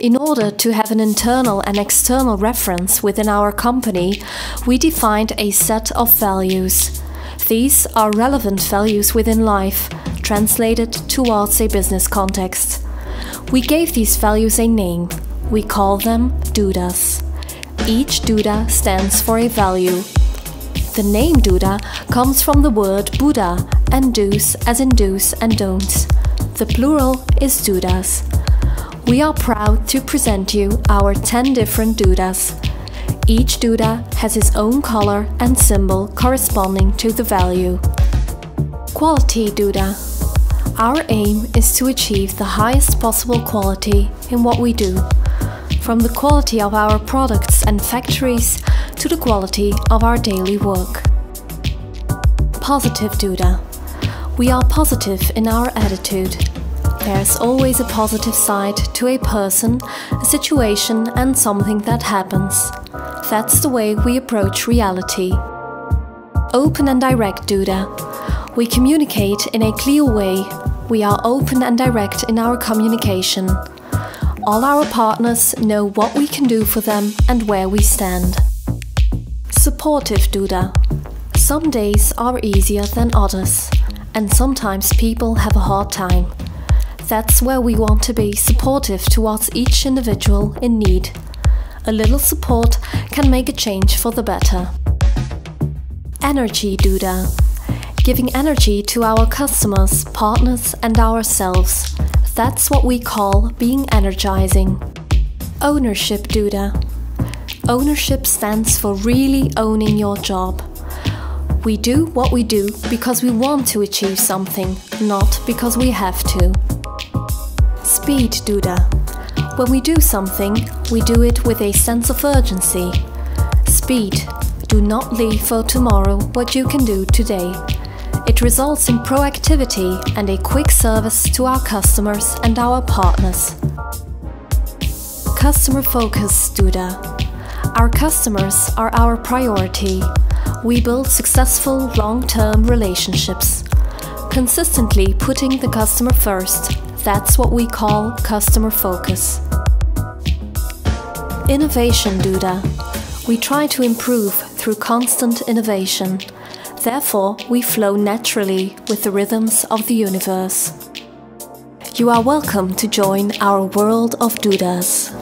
In order to have an internal and external reference within our company, we defined a set of values. These are relevant values within life, translated towards a business context. We gave these values a name. We call them dudas. Each duda stands for a value. The name duda comes from the word Buddha and do's as in do's and don'ts. The plural is dudas. We are proud to present you our 10 different dudas. Each duda has its own color and symbol corresponding to the value. Quality duda. Our aim is to achieve the highest possible quality in what we do, from the quality of our products and factories to the quality of our daily work. Positive duda. We are positive in our attitude. There's always a positive side to a person, a situation, and something that happens. That's the way we approach reality. Open and direct duda. We communicate in a clear way. We are open and direct in our communication. All our partners know what we can do for them and where we stand. Supportive duda. Some days are easier than others, and sometimes people have a hard time. That's where we want to be supportive towards each individual in need. A little support can make a change for the better. Energy Duda Giving energy to our customers, partners, and ourselves. That's what we call being energizing. Ownership Duda Ownership stands for really owning your job. We do what we do because we want to achieve something, not because we have to. Speed Duda. When we do something, we do it with a sense of urgency. Speed. Do not leave for tomorrow what you can do today. It results in proactivity and a quick service to our customers and our partners. Customer focus Duda. Our customers are our priority. We build successful long term relationships. Consistently putting the customer first, that's what we call customer focus. Innovation Duda. We try to improve through constant innovation. Therefore, we flow naturally with the rhythms of the universe. You are welcome to join our world of Dudas.